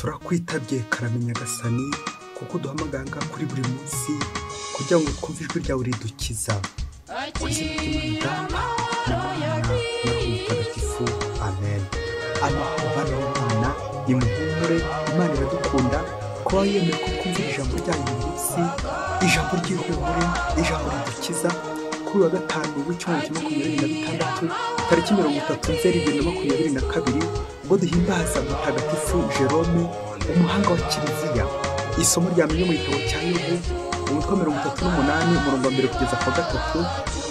turakwitabye karamenya gasani kuko duhamaganga kuri buri munsi kugira ngo twumve ijwi ryawe ridukiza. Nimuhumure imana iradukunda kuba yemeye ko twumvira ijambo ryayo uyu munsi ijambo ry'ihumure ijambo ridukiza kuri wa gatanu w'icyumweru cya makumyabiri na bitandatu tariki mirongo itatu nzeri bibiri na makumyabiri na kabiri ubwo duhimbaza mutagatifu jerome umuhanga wa kiliziya. Isomo ryamenye mu gitabo cya yobu umutwe mirongo itatu n'umunani umurongo wa mbere kugeza ku wa gatatu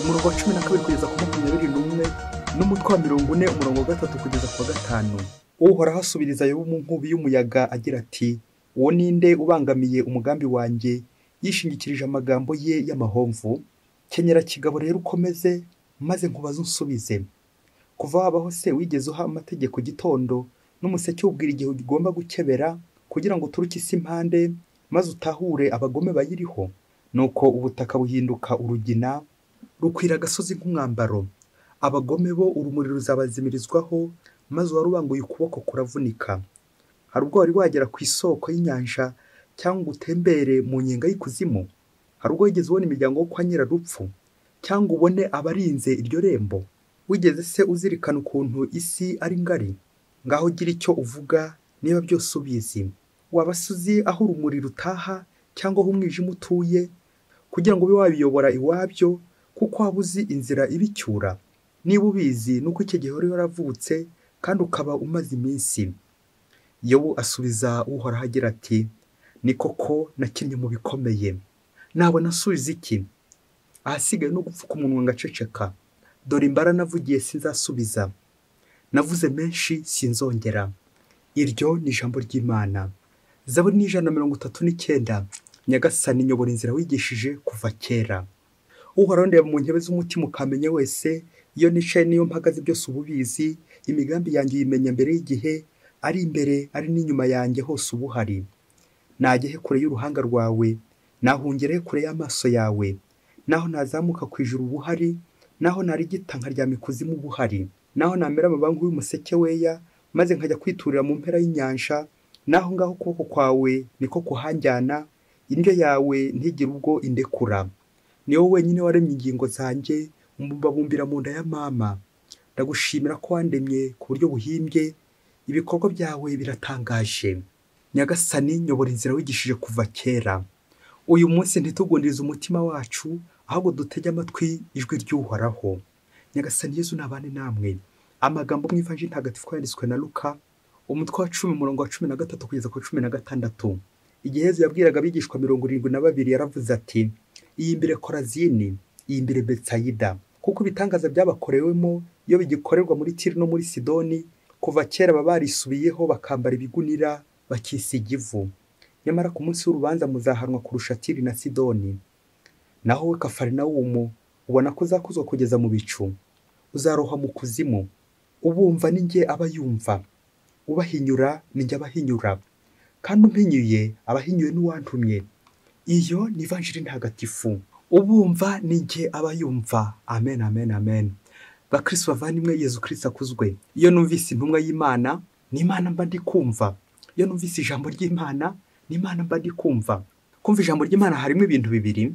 umurongo wa cumi na kabiri kugeza ku makumyabiri n'umwe n'umutwe wa mirongo ine umurongo wa gatatu kugeza ku wa gatanu. Uhoraho asubiriza yobu mu nkubi y'umuyaga agira ati uwo ninde ubangamiye umugambi wanjye? Yishingikirije amagambo ye y'amahomvu. Kenyera kigabo rero ukomeze maze nkubaze unsubize. Kuva wabaho se wigeze uha amategeko gitondo n'umuseke ubwira igihe ugomba gukebera kugira ngo uturuke isi impande maze utahure abagome bayiriho? Nuko ubutaka buhinduka urugina rukwira agasozi nk'umwambaro. Abagome bo urumuri ruzabazimirizwaho maze uwarubanguye ukuboko kuravunika. Hari ubwo wari wagera ku isoko y'inyanja cyangwa utembere mu nyenga y'ikuzimu? Hari ubwo wigeze ubona imiryango yo kwa nyirarupfu? Cyangwa ubone abarinze iryo rembo? Wigeze se uzirikana ukuntu isi ari ngari? Ngaho ugira icyo uvuga niba byose ubizi. Waba se uzi aho urumuri rutaha cyangwa aho umwijima utuye? Kugira ngo ube wabiyobora iwabyo kuko waba uzi inzira ibicyura. Niba ubizi nuko icyo gihe wari waravutse kandi ukaba umaze iminsi. Yobu asubiza uhoraho agira ati ni koko nakinnye mu bikomeye. Nabona asubiza iki? Ahasigaye no gupfuka umunwa ngaceceka. Dore imbara navugiye sinzasubiza. Navuze menshi sinzongera. Iryo ni ijambo ry'imana. Zaburi ni ijana na mirongo itatu n'icyenda. Nyagasani nyobora inzira wigishije kuva kera. Uhoraho ndeba mu ntebe z'umutima ukamenya wese iyo nicaye niyo mpagaze byose uba ubizi imigambi yanjye uyimenya mbere y'igihe ari imbere ari n'inyuma yanjye hose uba uhari najya he kure y'uruhanga rwawe nahungere kure y'amaso yawe naho nazamuka ku ijuru uba uhari naho narigita nkaryama ikuzimu uba naho namera amabangu y'umuseke weya maze nkajya kwiturira mu mpera y'inyanja naho ngaho ukuboko kwawe niko kuhanjyana indyo yawe ntigire ubwo indekura. Ni wowe wenyine waremye ingingo zanjye umubumbabumbira mu nda ya mama. Ndagushimira ko wandemye ku buryo buhimbye ibikorwa byawe biratangaje. Nyagasani nyobora inzira wigishije kuva kera. Uyu munsi ntitugundirize umutima wacu ahubwo dutege amatwi ijwi ry'uhoraho. Nyagasani yezu nabane namwe. Amagambo mu ivanjiri ntagatifu yanditswe na luka umutwe wa cumi umurongo wa cumi na gatatu kugeza ku cumi na gatandatu. Igihe yezu yabwiraga abigishwa mirongo irindwi na babiri yaravuze ati iyi mbere korazini iyi mbere betsayida. Kuko ibitangaza byabakorewemo iyo bigikorerwa muri tiri no muri sidoni kuva kera baba barisubiyeho bakambara ibigunira bakisiga ivu. Nyamara ku munsi w'urubanza muzahanwa kurusha tiri na sidoni. Naho we kafarinawumu ubona ko uzakuzwa kugeza mu bicu. Uzaroha mu kuzimu. Ubumva ni aba yumva. Ubahinyura ni abahinyura. Kandi umpinyuye abahinyuye n'uwantumye iyo ni ivanjiri ntagatifu ubumva ni aba yumva. Amen amen amen. Bakirisi bavandimwe yezu kirisi akuzwe. Iyo numvise intumwa y'imana ni imana mba ndi kumva iyo numvise ijambo ry'imana ni imana mba ndi kumva kumva ijambo ry'imana harimo ibintu bibiri.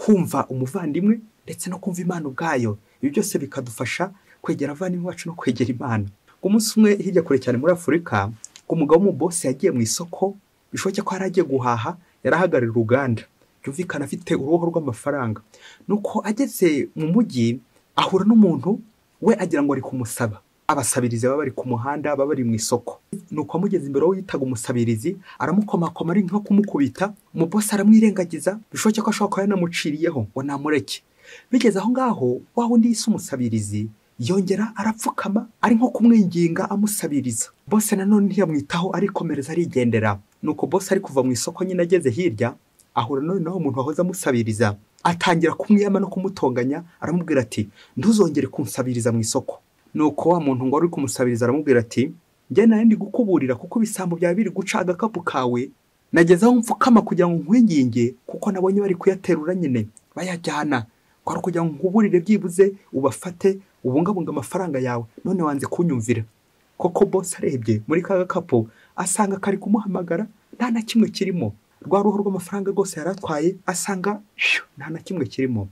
Kumva umuvandimwe ndetse no kumva imana ubwayo. Ibi byose bikadufasha kwegera abavandimwe bacu no kwegera imana. Umunsi umwe hirya kure cyane muri afurika umugabo w'umubose yagiye mu isoko bishoboke ko yari agiye guhaha yarahagarariye uruganda byumvikana afite uruhu rw'amafaranga. Nuko ageze mu mujyi ahura n'umuntu we agira ngo ari kumusaba. Abasabirizi baba bari ku muhanda baba bari mu isoko. Nuko amugeze imbere we yitaga umusabirizi aramukomakoma ari nko kumukubita umubose aramwirengagiza bishoboke ko ashobora kuba yanamuciriyeho ngo namureke. Bigeze aho ngaho wa wundi yise umusabirizi yongera arapfukama ari nko kumwinginga amusabiriza. Bose nanone ntiyamwitaho arikomereza arigendera. Nuko bose ari kuva mu isoko nyine ageze hirya ahura none naho umuntu wahoze amusabiriza atangira kumwiyama no kumutonganya aramubwira ati ntuzongere kunsabiriza mu isoko. Nuko wa muntu ngo wari uri kumusabiriza aramubwira ati njye nawe ndi gukuburira kuko ibisambo byaba biri guca agakapu kawe. Nageze aho mfukama kugira ngo nkwinginge kuko nabonye bari kuyaterura nyine. Bayajyana. Kwari kugira ngo nkuburire byibuze ubafate ubungabunga amafaranga yawe. None wanze kunyumvira. Koko bose arebye muri ka gakapu asanga kari kumuhamagara nta na kimwe kirimo. Rwa ruhu rw'amafaranga rwose yari atwaye asanga nta na kimwe kirimo.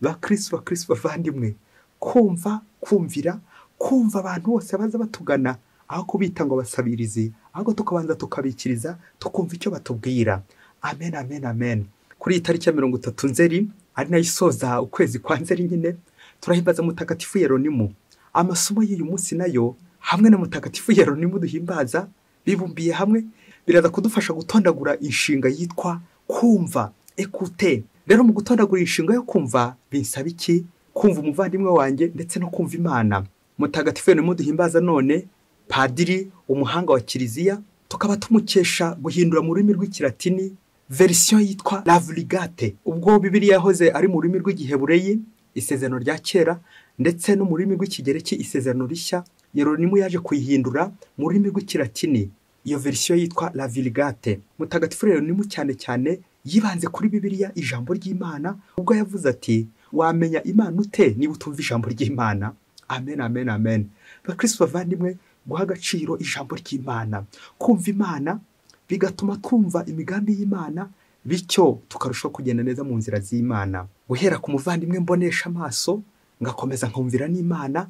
Bakirisi bakirisi bavandimwe kumva kumvira kumva abantu bose baza batugana aho kubita ngo basabirize ahubwo tukabanza tukabikiriza tukumva icyo batubwira. Amen amen amen. Kuri iyi tariki ya mirongo itatu nzeri ari na yo isoza ukwezi kwa nzeri nyine turahimbaza mutagatifu yeronimu. Amasomo y'uyu munsi na yo hamwe na mutagatifu yeronimu duhimbaza bibumbiye hamwe biraza kudufasha gutondagura inshinga yitwa kumva ekute. Rero mu gutondagura inshinga yo kumva binsaba iki? Kumva umuvandimwe wanjye ndetse no kumva imana. Mutagatifu yeronimu duhimbaza none padiri umuhanga wa kiliziya tukaba tumukesha guhindura mu rurimi rw'ikilatini verisiyo yitwa lavurigate ubwo bibiriya yahoze ari mu rurimi rw'igihebureyi isezerano rya kera ndetse no mu rurimi rw'ikigereki isezerano rishya yeronimu yaje kuyihindura mu rurimi rw'ikilatini. Iyo verisiyo yitwa lavurigate mutagatifu yeronimu cyane cyane yibanze kuri bibiriya ijambo ry'imana ubwo yavuze ati wamenya imana ute? Niba utumva ijambo ry'imana. Amen amen amen. Bakirisitu bavandimwe guha agaciro ijambo ry'imana. Kumva imana bigatuma twumva imigambi y'imana bityo tukarushaho kugenda neza mu nzira z'imana. Guhera ku muvandimwe mbonesha amaso ngakomeza nkumvira n'imana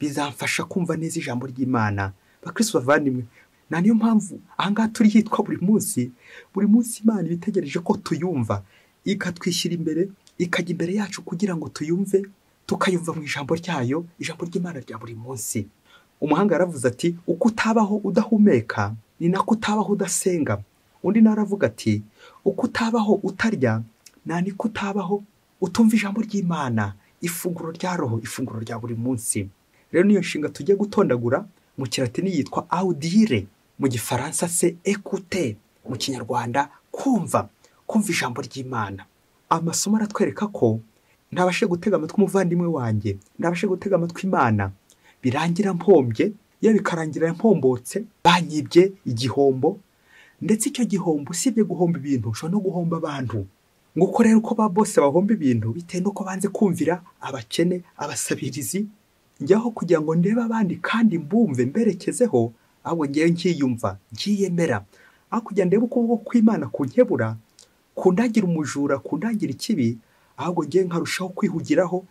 bizamfasha kumva neza ijambo ry'imana. Bakirisitu bavandimwe nta niyo mpamvu ahangaha turi hitwa buri munsi buri munsi imana iba itegereje ko tuyumva. Ikatwishyira imbere ikajya imbere yacu kugira ngo tuyumve tukayumva mu ijambo ryayo ijambo ry'imana rya buri munsi. Umuhanga yaravuze ati uko utabaho udahumeka ni nako utabaho udasenga. Undi nawe aravuga ati uko utabaho utarya nta niko utabaho utumva ijambo ry'imana ifunguro rya roho ifunguro rya buri munsi. Rero niyo nshinga tujye gutondagura mu kiratini yitwa awudire mu gifaransa se ekute mu kinyarwanda kumva kumva ijambo ry'imana. Amasomo aratwereka ko ntabashe gutega amatwi umuvandimwe wanjye. Ntabashe gutega amatwi imana. Birangira mpombye. Iyo bikarangira mpombotse banyibye igihombo. Ndetse icyo gihombo usibye guhomba ibintu ushobora no guhomba abantu. Nguko rero uko ba bose bahomba ibintu bitewe n'uko banze kumvira abakene abasabirizi njyaho kugira ngo ndebe abandi kandi mbumve mberekezeho ahubwo ngewe nkiyumva nkiyemera aho kugira ndebe ukuboko kw'imana kunkebura kundagira umujura kundagira ikibi ahubwo ngewe nkarushaho kwihugiraho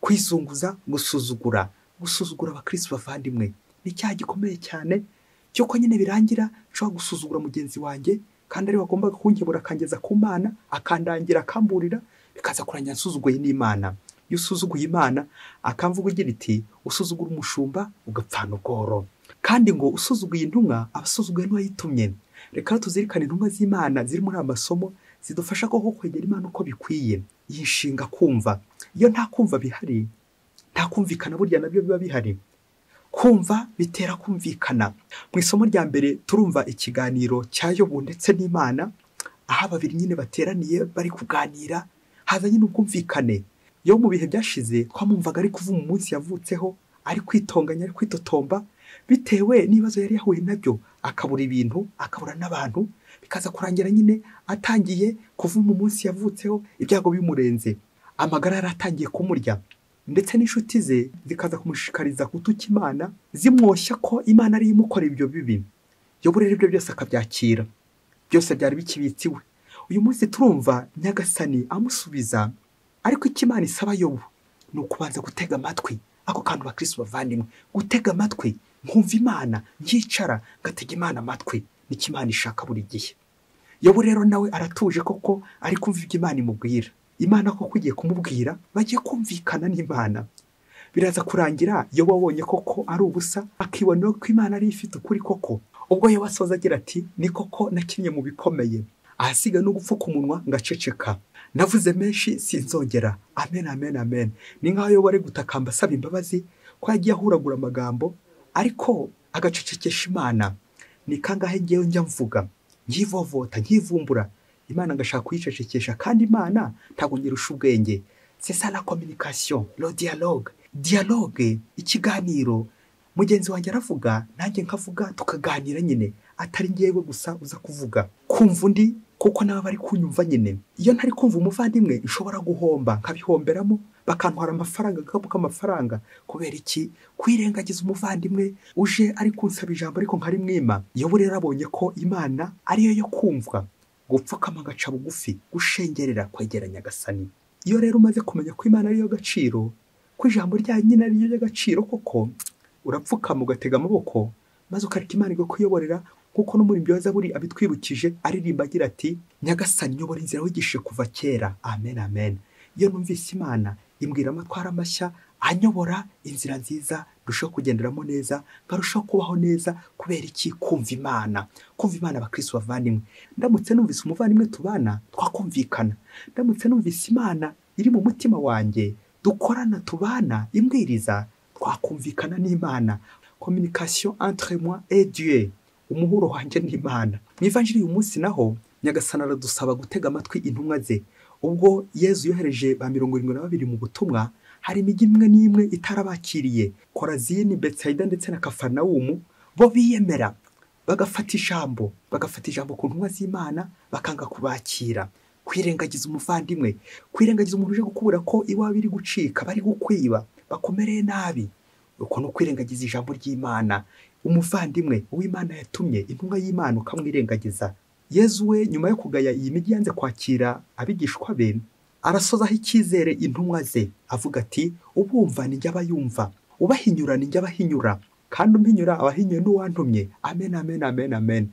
kwizunguza gusuzugura gusuzugura abakirisitu bavandimwe. Ni icyaha gikomeye cyane cy'uko nyine birangira nshobora gusuzugura mugenzi wanjye kandi ari wagombaga kunkebura akangeza ku mana akandangira akamburira bikaza kurangira nsuzuguye n'imana. Iyo usuzuguye imana akamvuga ugira iti usuzugura umushumba ugapfana ubworo. Kandi ngo usuzuguye intumwa aba asuzuguye n'uwayitumye. Reka tuzirikane intumwa z'imana ziri muri aya masomo zidufasha koko kwegera imana uko bikwiye iyi nshinga kumva. Iyo nta kumva bihari nta kumvikana burya na byo biba bihari. Kumva bitera kumvikana. Mu isomo rya mbere turumva ikiganiro cya yobu ndetse n'imana aho babiri nyine bateraniye bari kuganira haza nyine ubwumvikane yo mu bihe byashize twamwumvaga ari kuva mu munsi yavutseho ari kwitonganya ari kwitotomba bitewe n'ibibazo yari yahuye na byo akabura ibintu akabura n'abantu bikaza kurangira nyine atangiye kuva mu munsi yavutseho ibyago bimurenze. Amagara yari atangiye kumurya ndetse n'inshuti ze zikaza kumushishikariza gutuka imana zimwoshya ko imana ariyo imukorera ibyo bibi. Yobu rero ibyo byose akabyakira. Byose byari bikibitsiwe uyu munsi turumva nyagasani amusubiza ariko icyo imana isaba yobu ni ukubanza gutega amatwi ako kantu bakirisi bavandimwe. Gutega amatwi nkumva imana nkicara ngatega imana amatwi. Ni cyo imana ishaka buri gihe. Yobu rero nawe aratuje koko ari kumva ibyo imana imubwira. Imana koko igiye kumubwira bagiye kumvikana n'imana. Biraza kurangira iyo wabonye koko ari ubusa akibonera ko imana ariyo ifite ukuri koko. Ubwo yo asoza agira ati ni koko nakinnye mu bikomeye. Ahasiga no gupfuka umunwa ngaceceka. Navuze menshi sinzongera. Amen amen amen. Ni nk'aho iyo bari gutakamba asaba imbabazi ko yagiye ahuragura amagambo ariko agacecekesha imana. Ni kangahe ngewe njya mvuga? Nkivovota nkivumbura. Imana ngashaka kuyicecekesha kandi imana ntabwo ngirusha ubwenge. C'est la communication le dialogue. Dialogue ikiganiro. Mugenzi wanjye aravuga nanjye nkavuga tukaganira nyine. Atari ngewe gusa uza kuvuga. Kumva undi kuko nawe bari kunyumva nyine. Iyo ntari kumva umuvandimwe nshobora guhomba. Nkabihomberamo bakantwara amafaranga agakapu k'amafaranga kubera iki? Kwirengagiza umuvandimwe uje ari kunsaba ijambo ariko nkarimwima yobu rero abonye ko imana ariyo yo kumvwa. Gupfukama agaca bugufi gushengerera kwegera nyagasani. Iyo rero umaze kumenya ko imana ariyo gaciro ko ijambo ryayo nyine ariyo ry'agaciro koko urapfukama ugatega amaboko maze ukareka imana igakuyoborera nk'uko n'umuririmbyi wa zaburi abitwibukije aririmba agira ati nyagasani nyobora inzira wigishije kuva kera. Amen amen. Iyo numvise imana imbwira amatwara mashya anyobora inzira nziza ndushaho kugenderamo neza nkarushaho kubaho neza kubera iki? Kumva imana. Kumva imana abakirisitu bavandimwe. Ndamutse numvise umuvandimwe tubana twakumvikana. Ndamutse numvise imana iri mu mutima wanjye dukorana tubana imbwiriza twakumvikana n'imana. Communication entre moi et Dieu. Umuhuro wanjye n'imana. Mu ivanjiri uyu munsi naho nyagasana aradusaba gutega amatwi intumwa ze. Ubwo yezu yohereje ba mirongo irindwi na babiri mu butumwa hari imijyi imwe n'imwe itarabakiriye. Korazini betsayida ndetse na kafanawumu bo biyemera. Bagafata ijambo bagafata ijambo ku ntumwa z'imana bakanga kubakira. Kwirengagiza umuvandimwe. Kwirengagiza umuntu uje gukubura ko iwabo iri gucika bari gukwiba bakomereye nabi. Uko ni ukwirengagiza ijambo ry'imana. Umuvandimwe uw'imana yatumye intumwa y'imana ukamwirengagiza. Yezu we nyuma yo kugaya iyi mijyi yanze kwakira abigishwa be arasozaho icyizere intumwa ze. Avuga ati ubumva ni njye abayumva ubahinyura ni abahinyura kandi umpinyura abahinyuye n'uwantumye amen amen amen amen.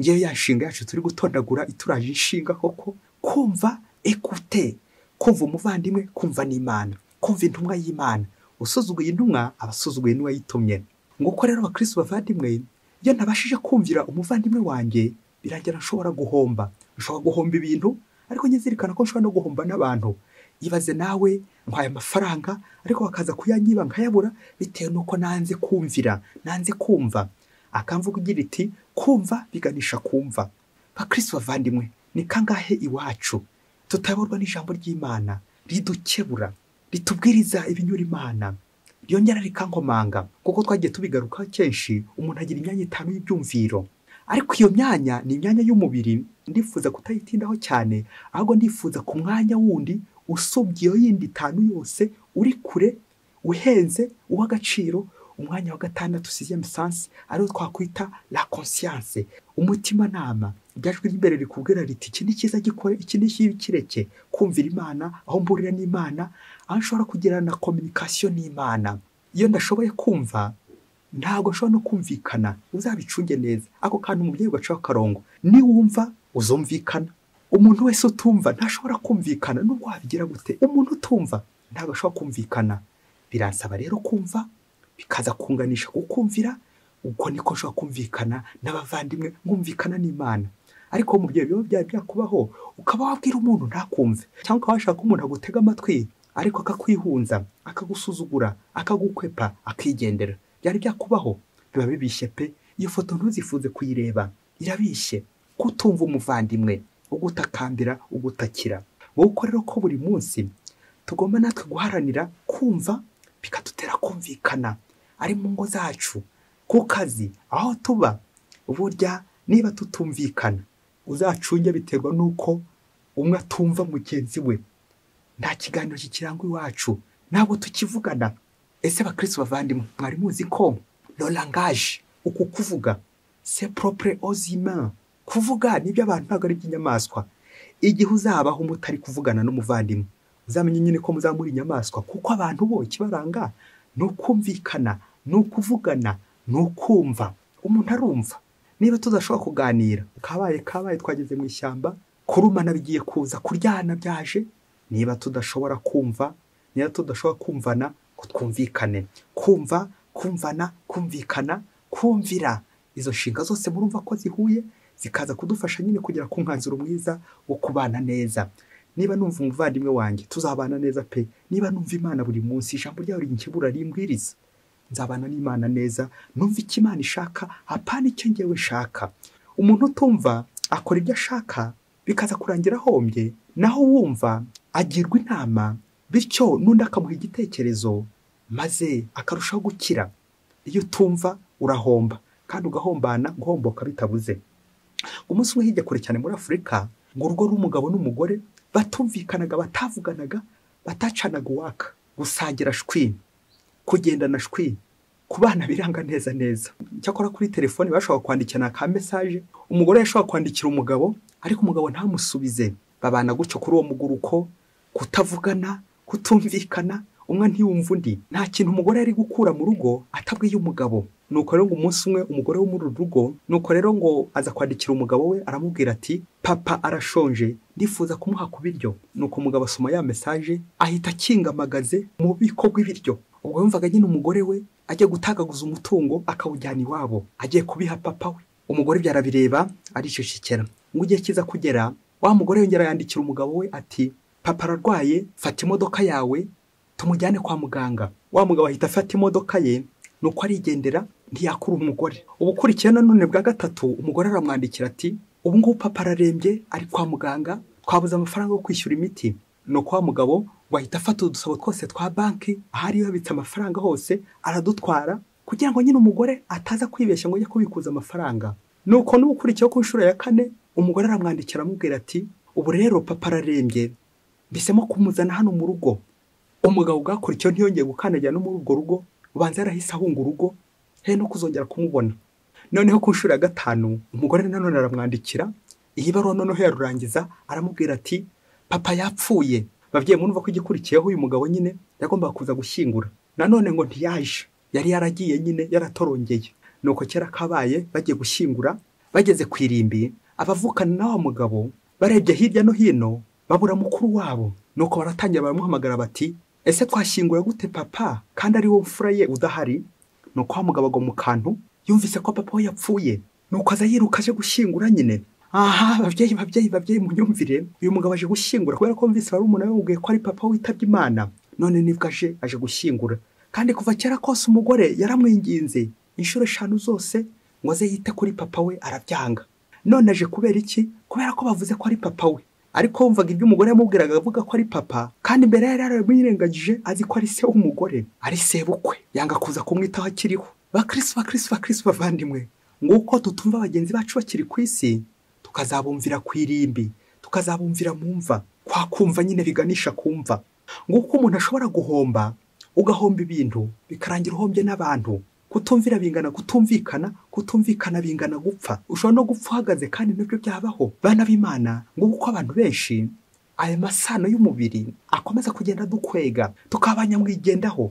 Ngewe ya nshinga yacu turi gutondagura ituraje inshinga koko. Kumva ekute kumva umuvandimwe kumva n'imana kumva intumwa y'imana. Usuzuguye intumwa aba asuzuguye n'uwayitumye. Nguko rero abakirisitu bavandimwe iyo ntabashije kumvira umuvandimwe wanjye birangira nshobora guhomba. Nshobora guhomba ibintu ariko nyizirikana ko nshobora no guhomba n'abantu. Ibaze nawe ntwaye amafaranga ariko bakaza kuyanyiba nkayabura bitewe n'uko nanze kumvira nanze kumva. Akamvuga ugira iti kumva biganisha kumva. Bakirisitu bavandimwe ni kangahe iwacu? Tutayoborwa n'ijambo ry'imana ridukebura ritubwiriza ibinyura imana. Ryongera rikankomanga kuko twagiye tubigaruka kenshi umuntu agira imyanya itanu y'ibyumviro. Ariko iyo myanya ni imyanya y'umubiri ndifuza kutayitindaho cyane ahubwo ndifuza ku mwanya wundi usubye iyo yindi itanu yose uri kure uhenze uw'agaciro umwanya wa gatandatu siziyemu sansi ari wo twakwita la conscience umutimanama. Ibyajwi ry'imbere rikubwira riti iki ni cyiza gikore iki ni kireke kumvira imana aho mburira n'imana aho nshobora kugirana na communication n'imana. Iyo ndashoboye kumva ntabwo nshobora no kumvikana uzabicunge neza. Ako kantu umubyeyi ugacaho akarongo niwumva uzumvikana. Umuntu wese utumva ntashobora kumvikana. Nubwo wabigira gute umuntu utumva ntabwo ashobora kumvikana. Biransaba rero kumva bikaza kunganisha kukumvira uko niko nshobora kumvikana n'abavandimwe nkumvikana n'imana. Ariko umubyeyi biba byari byakubaho ukaba wabwira umuntu ntakumve. Cyangwa ukaba washaka umuntu agutega amatwi ariko akakwihunza akagusuzugura akagukwepa akigendera. Byari byakubaho biba bibishye pe. Iyo foto ntuzifuze kuyireba. Irabishye kutumva umuvandimwe. Ugutakambira ugutakira. Wowe uko rero ko buri munsi tugomba natwe guharanira kumva bikadutera kumvikana. Ari mu ngo zacu ku kazi aho tuba burya niba tutumvikana. Uzacunge biterwa n'uko umwe atumva mugenzi we. Nta kiganiro kikirangwa iwacu. Ntabwo tukivugana. Ese abakirisitu bavandimwe mwari muzi ko lorangaje uku kuvuga. Se poropure ozima kuvuga ni byo abantu ntabwo ari iby'inyamaswa igihe uzabaho mutari kuvugana n'umuvandimwe uzamenye nyine ko muzamura inyamaswa kuko abantu bo ikibaranga ni ukumvikana ni ukuvugana ni ukumva. Umuntu arumva. Niba tudashobora kuganira kabaye kabaye twageze mu ishyamba kurumana bigiye kuza kuryana byaje niba tudashobora kumva niba tudashobora kumvana twumvikane. Kumva kumvana kumvikana kumvira. Izo nshinga zose murumva ko zihuye zikaza kudufasha nyine kugera ku mwanzuro mwiza wo kubana neza. Niba numva umuvandimwe wanjye tuzabana neza pe. Niba numva imana buri munsi ijambo ryawe rinkebura rimbwiriza. Nzabana n'imana neza numva icyo imana ishaka hapana icyo ngewe nshaka. Umuntu utumva akora ibyo ashaka bikaza kurangira ahombye naho wumva agirwa inama bityo n'undi akamuha igitekerezo maze akarushaho gukira. Iyo utumva urahomba kandi ugahombana guhomboka bitabuze. Umunsi umwe hirya kure cyane muri afurika ngo urugo rw'umugabo n'umugore batumvikanaga batavuganaga batacanaga uwaka. Gusangira shwi kugendana shwi ku bana biranga neza neza. Cyakora kuri telefoni bashobora kwandikirana ka mesaje umugore yashobora kwandikira umugabo ariko umugabo ntamusubize. Babana gutyo kuri uwo muguruko kutavugana kutumvikana. Umwe ntiyumva undi. Nta kintu umugore ari gukura mu rugo atabwiye umugabo. Nuko rero ngo umunsi umwe umugore wo muri uru rugo nuko rero ngo aza kwandikira umugabo we aramubwira ati papa arashonje ndifuza kumuha ku biryo. Nuko umugabo asoma ya mesaje ahita akingamagaze mu bubiko bw'ibiryo. Ubwo yumvaga nyine umugore we agiye gutagaguza umutungo akawujyana iwabo. Agiye kubiha papa we. Umugore byarabireba aricecekera. Ngo igihe kiza kugera wa mugore yongera yandikira umugabo we ati papa ararwaye fata imodoka yawe tumujyane kwa muganga. Wa mugabo ahita afata imodoka ye nuko arigendera ntiyakura umugore. Ubu ukurikiye nanone bwa gatatu umugore aramwandikira ati ubu ngubu papa ararembye ari kwa muganga twabuze amafaranga yo kwishyura imiti. Nuko wa mugabo ngo ahita afata udusabo twose twa banki ahari yabitse amafaranga hose aradutwara kugira ngo nyine umugore ataza kwibeshya ngo ajye kubikuza amafaranga. Nuko n'ukurikiyeho ku nshuro ya kane umugore aramwandikira amubwira ati ubu rero papa ararembye. Mbisemo kumuzana hano mu rugo. Umugabo bwakurikiyeho ntiyongeye gukandagira no muri urwo rugo ubanza yarahise ahunga urugo he no kuzongera kumubona. Noneho ku nshuro ya gatanu umugore nanone aramwandikira iyi baruwa noneho yarurangiza aramubwira ati papa yapfuye. Babyeyi mwumva ko igikurikiyeho uyu mugabo nyine yagombaga kuza gushyingura. Nanone ngo ntiyaje yari yaragiye nyine yaratorongeye. Nuko kera kabaye bagiye gushyingura bageze ku irimbi abavukana na wa mugabo barebye hirya no hino babura mukuru wabo. Nuko baratangira baramuhamagara bati ese twashyingura gute papa? Kandi ari mfura ye udahari? Nuko wa mugabo agwa mu kantu yumvise ko papa we yapfuye. Nuko aza yiruka aje gushyingura nyine. Aha babyeyi babyeyi babyeyi munyumvire. Uyu mugabo aje gushyingura kubera ko mvise barumuna we mubwiye ko ari papa witabye imana. None ni bwo aje aje gushyingura. Kandi kuva kera kose umugore yaramwinginze. Inshuro eshanu zose ngo aze yite kuri papa we arabyanga. None aje kubera iki? Kubera ko bavuze ko ari papa we. Ariko wumvaga ibyo umugore yamubwiraga avuga ko ari papa kandi mbere yari yaramwirengagije azi ko ari se w'umugore ari sebukwe yanga kuza kumwitaho akiriho. Bakirisi bakirisi bakirisi bavandimwe. Nguko tutumva bagenzi bacu bakiri ku isi tukazabumvira ku irimbi tukazabumvira mu mva kwa kumva nyine biganisha kumva nguko umuntu ashobora guhomba ugahomba ibintu bikarangira uhombye n'abantu. Kutumvira bingana kutumvikana kutumvikana bingana gupfa. Ushobora no gupfa uhagaze kandi na byo byabaho. Bana b'imana ngo kuko abantu benshi aya masano y'umubiri akomeza kugenda dukwega tukaba abanyamwigendaho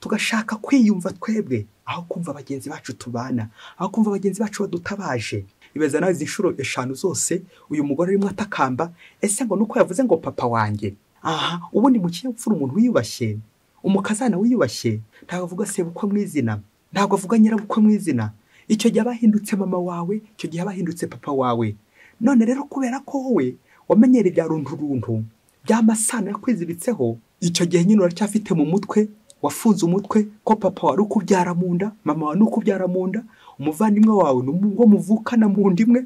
tugashaka kwiyumva twebwe aho kumva bagenzi bacu tubana aho kumva bagenzi bacu badutabaje. Ibaza nawe izi nshuro eshanu zose uyu mugore arimo atakamba ese ngo nuko yavuze ngo papa wanjye. Aha ubundi mu kinyabupfura umuntu wiyubashye umukazana wiyubashye ntabwo avuga sebukwe mu izina. Ntabwo avuga nyirabukwe mu izina. Icyo gihe aba ahindutse mama wawe icyo gihe aba ahindutse papa wawe. None rero kubera ko wowe wamenyera ibya runturuntu by'amasano yakwiziritseho icyo gihe nyine uracyafite mu mutwe wafunze umutwe ko papa wari ukubyara mu nda mama wawe ni ukubyara mu nda umuvandimwe wawe ni uwo muvukana mu nda imwe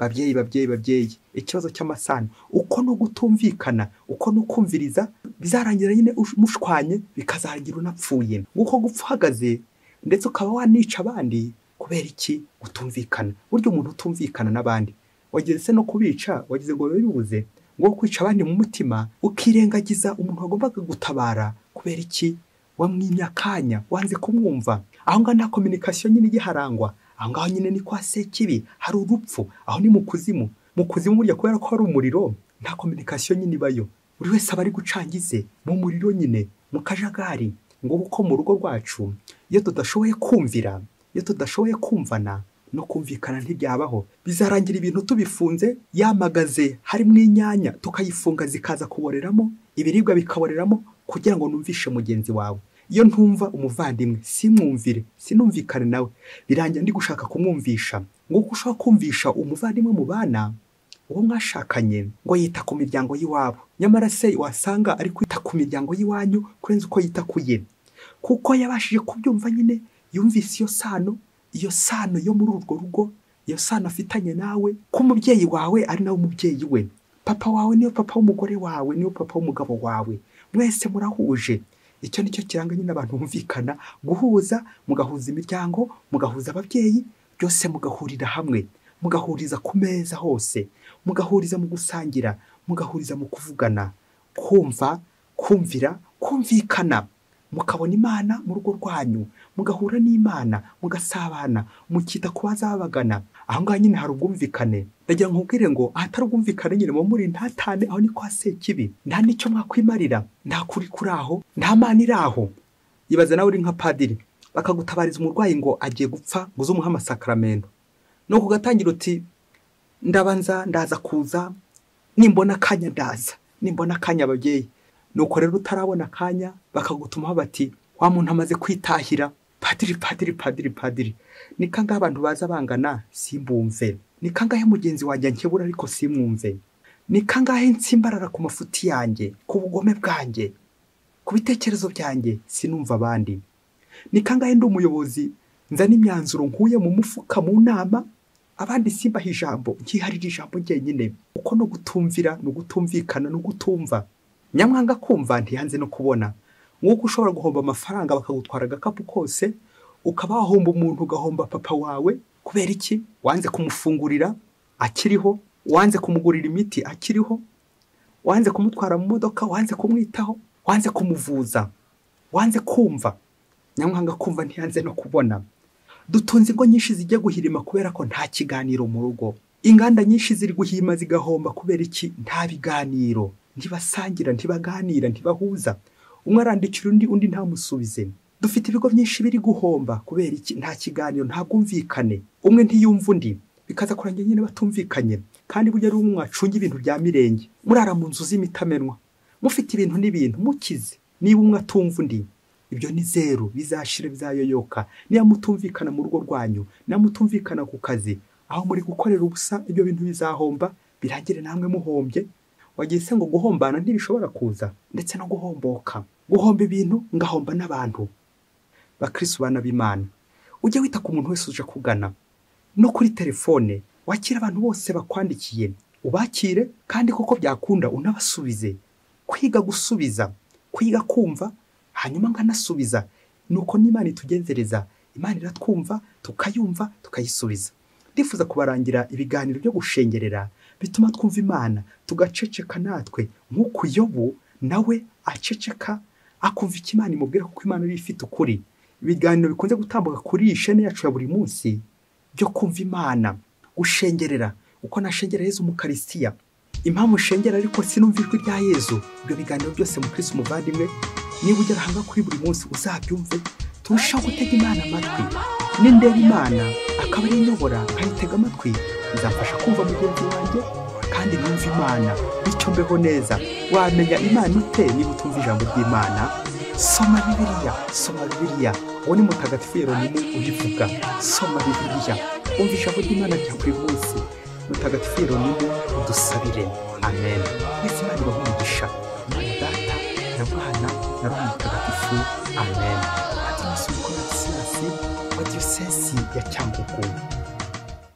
babyeyi babyeyi babyeyi ikibazo cy'amasano. Uko no gutumvikana uko no kumviriza bizarangira nyine mushwanye bikazarangira unapfuye. Nguko gupfa uhagaze ndetse ukaba wanica abandi kubera iki? Gutumvikana burya umuntu utumvikana n'abandi. Wageze no kubica wagize ngo bibuze. Ngo kwica abandi mu mutima ukirengagiza umuntu wagombaga gutabara kubera iki? Wamwimye akanya wanze kumwumva. Aho ngaho nta kominikasiyo nyine igiharangwa. Aho ngaho nyine ni kwa sekibi hari urupfu. Aho ni mu kuzimu. Mu kuzimu burya kubera ko hari umuriro nta kominikasiyo nyine ibayo. Buri wese aba ari gucangize mu muriro nyine mu kajagari. Ngo uko mu rugo rwacu iyo tudashoboye kumvira iyo tudashoboye kumvana no kumvikana ntibyabaho. Bizarangira ibintu tubifunze yamagaze harimo inyanya tukayifunga zikaza kuboreramo ibiribwa bikaboreramo kugira ngo numvishe mugenzi wawe. Iyo ntumva umuvandimwe simwumvire sinumvikane nawe. Birangira ndi gushaka kumwumvisha. Ngo uko ushobora kumvisha umuvandimwe mu bana uwo mwashakanye ngo yita ku miryango y'iwabo. Nyamara se wasanga ari kwita ku miryango y'iwanyu kurenza uko yita ku ye? Kuko yabashije kubyumva nyine yumvise iyo sano iyo sano yo muri urwo rugo iyo sano afitanye nawe ko umubyeyi wawe ari nawe umubyeyi we. Papa wawe niyo papa w'umugore wawe niyo papa w'umugabo wawe. Mwese murahuje. Icyo ni cyo kiranga nyine abantu bumvikana. Guhuza mugahuza imiryango mugahuza ababyeyi byose mugahurira hamwe. Mugahuriza ku meza hose. Mugahuriza mu gusangira. Mugahuriza mu kuvugana. Kumva kumvira kumvikana. Mukabona imana mu rugo rwanyu mugahura n'imana mugasabana mukita ku bazabagana. Aho ngaho nyine hari ubwumvikane. Ndagira ngo nkubwire ngo ahatari ubwumvikane nyine mu muri ntatane aho ni kwa sekibi. Nta n'icyo mwakwimarira. Nta kuri kuri aho nta mana iri aho. Ibaze nawe uri nka padiri bakagutabariza umurwayi ngo agiye gupfa ngo uze umuhe amasakaramentu ni ukugatangira uti ndabanza ndaza kuza nimbona akanya ndaza nimbona akanya ababyeyi. Nuko rero utarabona akanya bakagutumaho bati wa muntu amaze kwitahira. Padiri padiri padiri padiri. Ni kangahe abantu baza bangana? Simbumve. Ni kangahe mugenzi wanjye nkebura ariko simwumve ni kangahe nsimbarara ku mafuti yanjye ku bugome bwanjye ku bitekerezo byanjye sinumva abandi? Ni kangahe ndi umuyobozi? Nzana imyanzuro nkuye mu mufuka mu nama? Abandi simbaha ijambo nkiharira ijambo njyenyine uko no gutumvira no gutumvikana no gutumva. Nyamwanga kumva ntiyanze no kubona. Nk'uko ushobora guhomba amafaranga bakagutwara agakapu kose ukaba wahomba umuntu ugahomba papa wawe kubera iki? Wanze kumufungurira akiriho. Wanze kumugurira imiti akiriho. Wanze kumutwara mu modoka wanze kumwitaho wanze kumuvuza. Wanze kumva. Nyamwanga kumva ntiyanze no kubona. Dutunze ingo nyinshi zijya guhirima kubera ko nta kiganiro mu rugo. Inganda nyinshi ziri guhima zigahomba kubera iki? Nta biganiro. Ntibasangira ntibaganira ntibahuza umwe arandikira undi undi ntamusubize. Dufite ibigo byinshi biri guhomba kubera iki? Nta kiganiro nta bwumvikane. Umwe ntiyumva undi. Bikaza kurangira nyine batumvikanye. Kandi burya ari umwe mwacunga ibintu bya mirenge. Murara mu nzu z'imitamenwa mufite ibintu n'ibintu mukize. Niba umwe atumva undi ibyo ni zeru. Bizashira bizayoyoka. Niba mutumvikana mu rugo rwanyu niba mutumvikana ku kazi aho muri gukorera ubusa ibyo bintu bizahomba birangire namwe muhombye. Wagiye se ngo guhombana ntibishobora kuza ndetse no guhomboka. Guhomba ibintu ngahomba n'abantu. Bakirisi bana b'imana ujye wita ku muntu wese uje kugana. No kuri telefone wakira abantu bose bakwandikiye. Ubakire kandi koko byakunda unabasubize. Kwiga gusubiza kwiga kumva hanyuma nkanasubiza. Ni uko n'imana itugenzereza imana iratwumva tukayumva tukayisubiza. Ndifuza kubarangira ibiganiro byo gushengerera bituma twumva imana tugaceceka natwe. Nk'uko yobu nawe aceceka akumva icyo imana imubwira kuko imana ari ifite ukuri. Ibiganiro bikunze gutambuka kuri iyi shene yacu ya buri munsi byo kumva imana. Gushengerera uko nashengera yezu mukarisitiya impamvu ushengera ariko sinumva ijwi rya yezu ibyo biganiro byose mukirisi umuvandimwe niba ugera ahanga kuri buri munsi uzabyumve. Turushaho gutega imana amatwi nindeba imana akaba ari inyobora nkayitega amatwi bizamfasha kumva mugenzi wanjye kandi numva imana bityo mbeho neza. Wamenya imana ute niba utumva ijambo ry'imana. Soma bibiliya. Soma bibiliya. Uwo ni mutagatifu yeronimu ubivuga. Soma bibiliya. Umva ijambo ry'imana rya buri munsi. Mutagatifu yeronimu udusabire. Amen. Mwese imana ibaho umugisha. Imana data na mwana na roho mutagatifu. Amen. Ati musuko na siyasi wa diyosesi ya cyangugu.